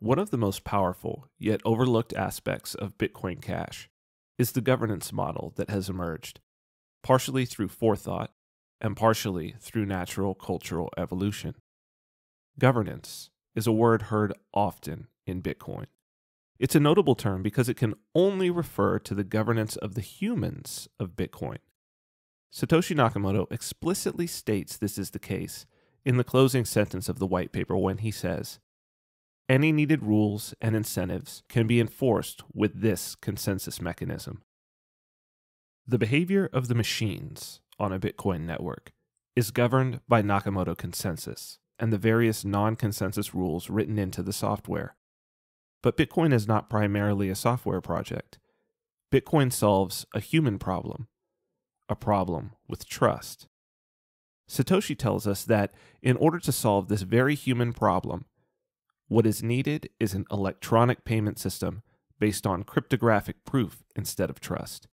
One of the most powerful, yet overlooked aspects of Bitcoin Cash is the governance model that has emerged, partially through forethought and partially through natural cultural evolution. Governance is a word heard often in Bitcoin. It's a notable term because it can only refer to the governance of the humans of Bitcoin. Satoshi Nakamoto explicitly states this is the case in the closing sentence of the white paper when he says, any needed rules and incentives can be enforced with this consensus mechanism. The behavior of the machines on a Bitcoin network is governed by Nakamoto consensus and the various non consensus rules written into the software. But Bitcoin is not primarily a software project. Bitcoin solves a human problem, a problem with trust. Satoshi tells us that in order to solve this very human problem, what is needed is an electronic payment system based on cryptographic proof instead of trust,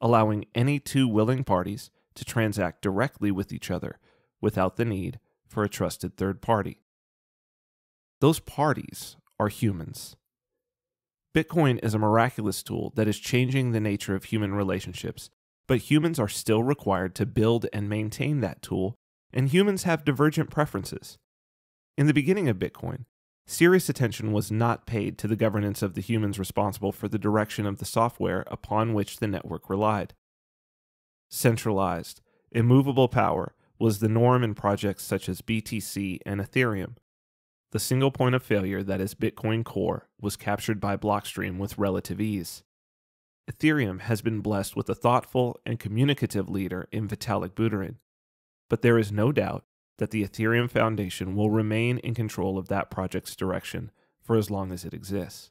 allowing any two willing parties to transact directly with each other without the need for a trusted third party. Those parties are humans. Bitcoin is a miraculous tool that is changing the nature of human relationships, but humans are still required to build and maintain that tool, and humans have divergent preferences. In the beginning of Bitcoin, serious attention was not paid to the governance of the humans responsible for the direction of the software upon which the network relied. Centralized, immovable power was the norm in projects such as BTC and Ethereum. The single point of failure that is Bitcoin Core was captured by Blockstream with relative ease. Ethereum has been blessed with a thoughtful and communicative leader in Vitalik Buterin, but there is no doubt that the Ethereum Foundation will remain in control of that project's direction for as long as it exists.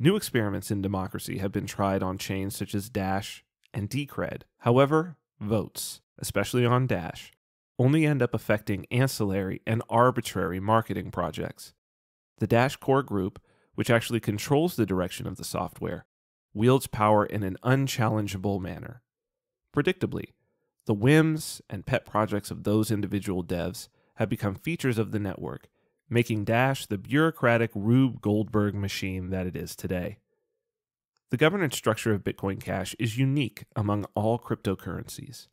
New experiments in democracy have been tried on chains such as Dash and Decred. However, votes, especially on Dash, only end up affecting ancillary and arbitrary marketing projects. The Dash core group, which actually controls the direction of the software, wields power in an unchallengeable manner. Predictably, the whims and pet projects of those individual devs have become features of the network, making Dash the bureaucratic Rube Goldberg machine that it is today. The governance structure of Bitcoin Cash is unique among all cryptocurrencies.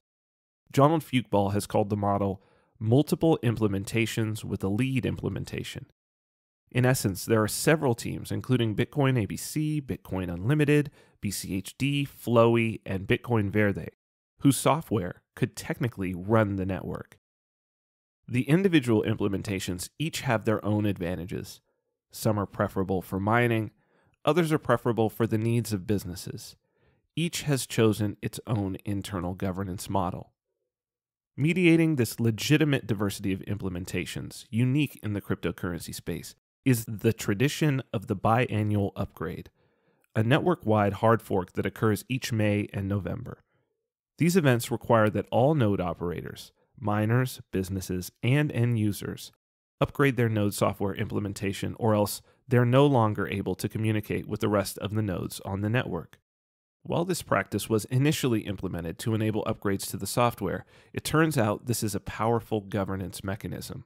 Jonald Fyookball has called the model multiple implementations with a lead implementation. In essence, there are several teams, including Bitcoin ABC, Bitcoin Unlimited, BCHD, Flowee, and Bitcoin Verde, whose software could technically run the network. The individual implementations each have their own advantages. Some are preferable for mining, others are preferable for the needs of businesses. Each has chosen its own internal governance model. Mediating this legitimate diversity of implementations, unique in the cryptocurrency space, is the tradition of the biannual upgrade, a network wide hard fork that occurs each May and November. These events require that all node operators, miners, businesses, and end users upgrade their node software implementation, or else they're no longer able to communicate with the rest of the nodes on the network. While this practice was initially implemented to enable upgrades to the software, it turns out this is a powerful governance mechanism.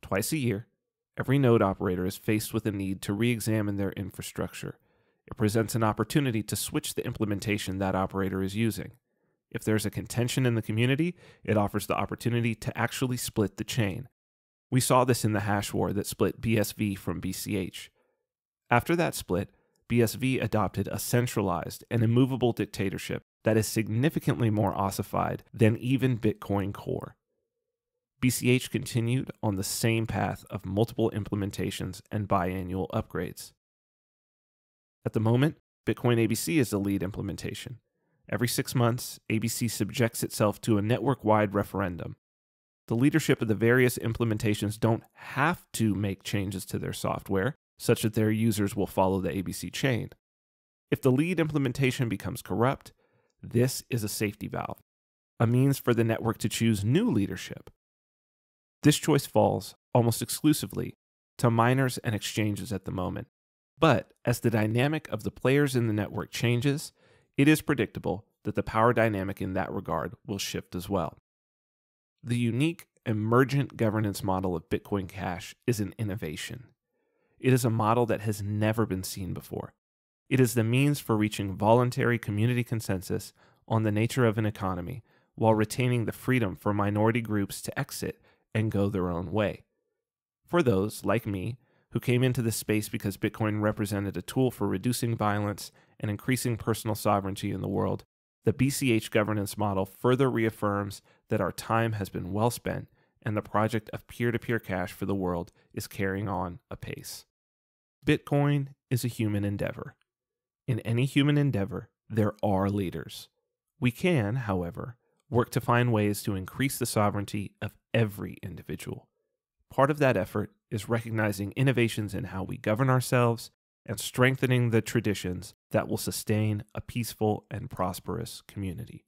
Twice a year, every node operator is faced with a need to re examine their infrastructure. It presents an opportunity to switch the implementation that operator is using. If there's a contention in the community, it offers the opportunity to actually split the chain. We saw this in the hash war that split BSV from BCH. After that split, BSV adopted a centralized and immovable dictatorship that is significantly more ossified than even Bitcoin Core. BCH continued on the same path of multiple implementations and biannual upgrades. At the moment, Bitcoin ABC is the lead implementation. Every six months, ABC subjects itself to a network wide referendum. The leadership of the various implementations don't have to make changes to their software such that their users will follow the ABC chain. If the lead implementation becomes corrupt, this is a safety valve, a means for the network to choose new leadership. This choice falls almost exclusively to miners and exchanges at the moment. But as the dynamic of the players in the network changes, it is predictable that the power dynamic in that regard will shift as well. The unique emergent governance model of Bitcoin Cash is an innovation. It is a model that has never been seen before. It is the means for reaching voluntary community consensus on the nature of an economy while retaining the freedom for minority groups to exit and go their own way. For those, like me, who came into this space because Bitcoin represented a tool for reducing violence and increasing personal sovereignty in the world, the BCH governance model further reaffirms that our time has been well spent and the project of peer to peer cash for the world is carrying on apace. Bitcoin is a human endeavor. In any human endeavor, there are leaders. We can, however, work to find ways to increase the sovereignty of every individual. Part of that effort is recognizing innovations in how we govern ourselves and strengthening the traditions that will sustain a peaceful and prosperous community.